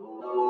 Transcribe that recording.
Oh.